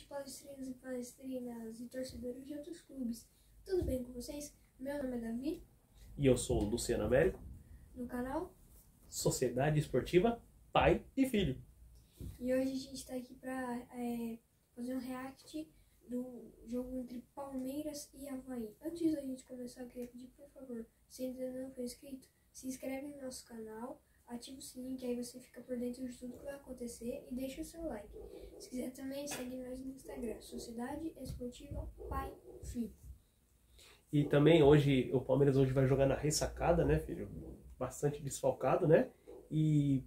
noite, palestrinos e palestrinas e torcedores de outros clubes. Tudo bem com vocês? Meu nome é Davi, E eu sou o Luciano Américo, no canal, Sociedade Esportiva Pai e Filho. e hoje a gente está aqui para fazer um react do jogo entre Palmeiras e Havaí. Antes da gente começar, eu queria pedir, por favor, se ainda não for inscrito, se inscreve no nosso canal, ativa o sininho que aí você fica por dentro de tudo que vai acontecer e deixa o seu like. Se quiser também, segue nós no Instagram, Sociedade Esportiva Pai Filho. E também hoje, o Palmeiras hoje vai jogar na ressacada, né, filho? Bastante desfalcado, né? E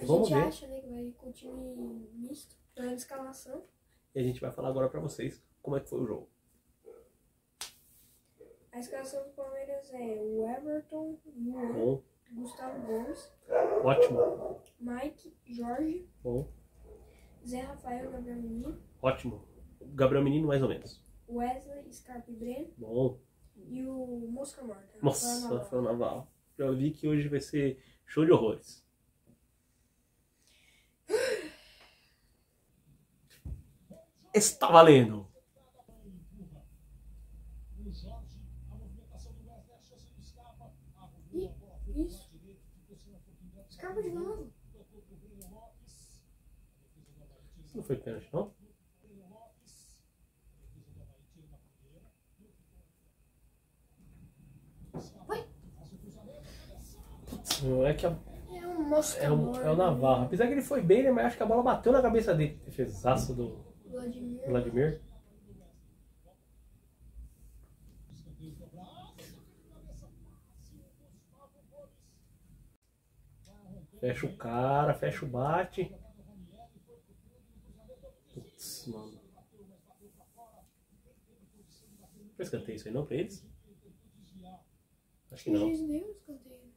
A vamos gente ver. acha né, que vai com o time misto, na escalação. E a gente vai falar agora pra vocês como é que foi o jogo. A escalação do Palmeiras é o Everton, Luan, Gustavo Gomes, ótimo, Mike, Jorge, bom, Zé Rafael, Gabriel Menino, ótimo. Gabriel Menino, mais ou menos. Wesley, Scarpa e Breno Bom, e o Mosca Morta. nossa, Rafael Naval. Já vi que hoje vai ser show de horrores. Está valendo! Ih, isso. Scarpa de novo. Não foi pênalti, não? Putz, É que a- É um é, é o Navarro. Apesar que ele foi bem, né? Mas acho que a bola bateu na cabeça dele. Defesaço do Vladimir. Vladimir. Fecha o cara, fecha o bate. Putz, mano. Foi escanteio isso aí não pra eles? Acho que não.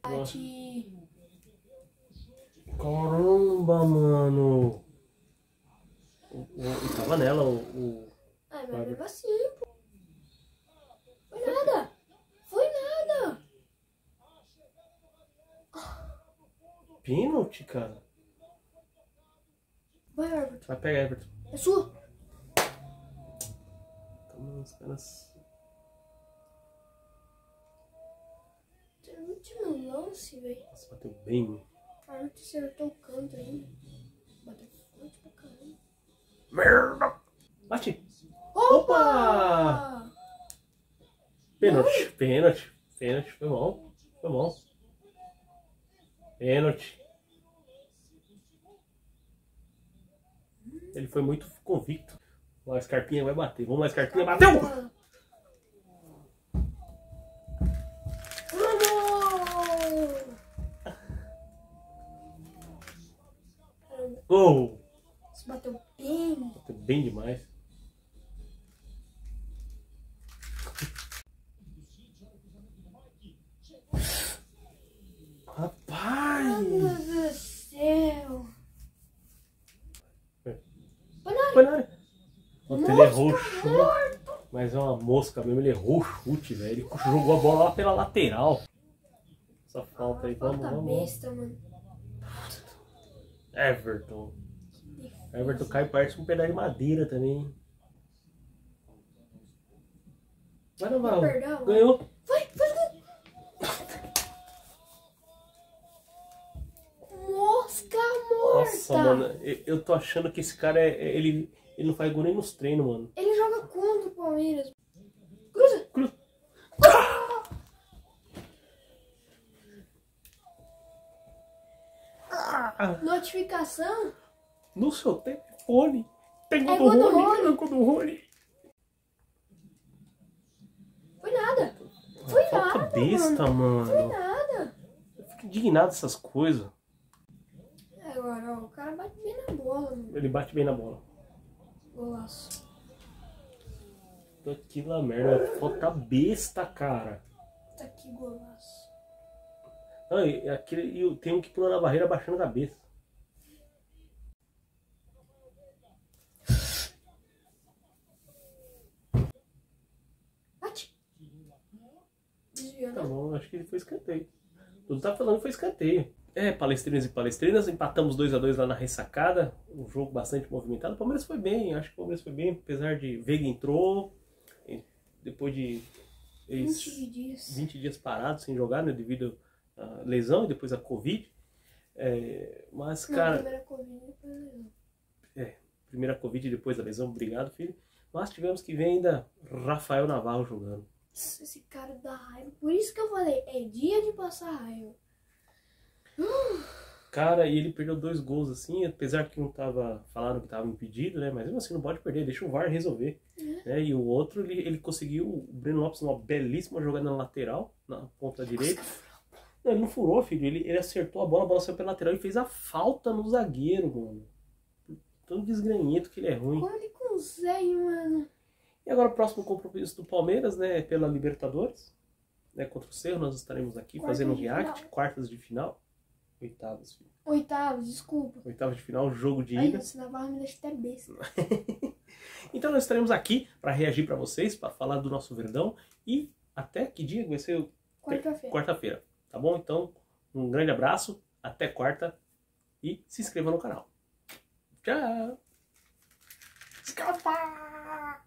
Bate. Caramba, mano. O, o, tava nela o, o- Ah, mas mesmo assim, pô. Foi nada. Foi nada. pênalti, cara. Vai, Everton. Vai pegar Everton. É sua. Os caras. No último lance, velho. Nossa, bateu bem. Acertou o canto ainda. Bateu forte pra caramba. Merda! Bate! Opa! Pênalti, pênalti, pênalti. Foi bom, foi bom. Pênalti. Ele foi muito convicto. A Scarpinha vai bater. Vamos lá, Scarpinha. Bateu! Gol! Isso bateu bem. Bateu bem demais. Rapaz! Meu Deus do céu. É. Foi na Foi na área. Nossa, ele errou o Mosca chute. morta. Mas é uma mosca mesmo, ele errou o chute, velho. Ele jogou a bola lá pela lateral. Essa falta aí, vamos, vamos. besta, mano. Everton. Everton cai parte com um pedaço de madeira também. Vai, Navarro. Perdão, Ganhou. Foi, foi gol. Mosca morta. Nossa, mano, eu, eu tô achando que esse cara é, é- ele, ele não faz gol nem nos treinos, mano. Ele joga contra o Palmeiras. Cruza. Cru- Ah, Notificação. no seu telefone. Tem É gol do gol do Rony, é gol do Rony. Foi nada. Foi Falta nada, besta, Foi mano. nada. Eu fico indignado essas coisas. Agora, ó, o cara bate bem na bola, mano. Ele bate bem na bola. Golaço. Aquilo merda. Falta besta, cara. Tá aqui, golaço. Ah, e, aquele, e tem um que pula na barreira abaixando a cabeça. Bate. Desviou, Tá bom, acho que foi escanteio. Tudo tá falando que foi escanteio. É, palestrinos e palestrinas, empatamos 2 a 2 lá na ressacada, um jogo bastante movimentado. O Palmeiras foi bem, acho que o Palmeiras foi bem, apesar de Veiga entrou, depois de 20 dias. 20 dias parado sem jogar, né, devido à lesão e depois à Covid. É, mas, Não, cara, primeira Covid e depois lesão. primeira Covid e depois a lesão, obrigado, filho. Mas tivemos que ver ainda Rafael Navarro jogando. Esse cara dá raiva. Por isso que eu falei, é dia de passar raiva. Cara, e ele perdeu dois gols assim, apesar que um tava falando que tava impedido, né? Mas mesmo assim não pode perder, deixa o VAR resolver. Né? E o outro, ele, ele conseguiu, o Breno Lopes, uma belíssima jogada na lateral, na ponta direita. Não, ele não furou, filho. Ele, ele acertou a bola, a bola saiu pela lateral e fez a falta no zagueiro, mano. Tão desgranhento que ele é ruim. Como ele consegue, mano? E agora o próximo compromisso do Palmeiras, né? É pela Libertadores. Né, contra o Cerro, nós estaremos aqui Quartas fazendo um react, final. quartas de final. Oitavas, filho. Oitavo, desculpa. Oitavas de final, jogo de Ai, ida. esse Navarro me deixa até besta. Então nós estaremos aqui para reagir para vocês, para falar do nosso Verdão e até que dia vai ser Quarta-feira. quarta-feira, tá bom? Então, um grande abraço, até quarta e se inscreva no canal. Tchau! Escapa!